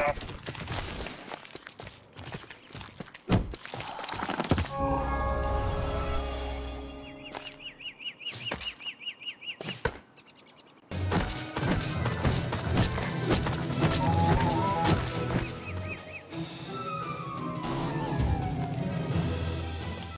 up.